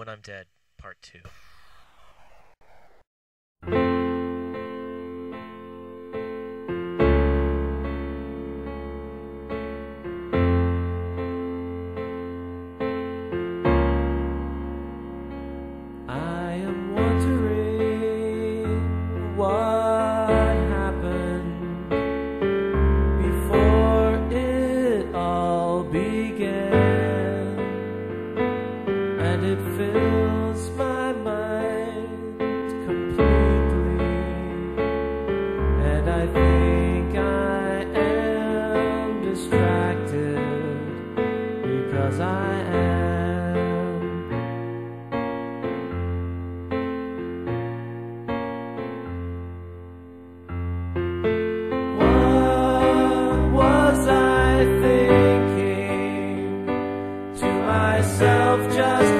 When I'm Dead, Part 2. fills my mind completely, and I think I am distracted because I am. What was I thinking to myself just?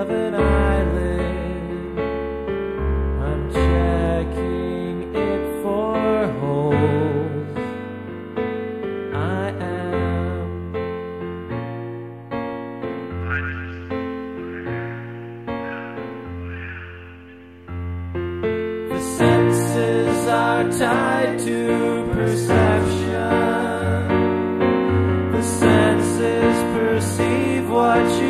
of an island. I'm checking it for holes. I am. The senses are tied to perception. The senses perceive what you.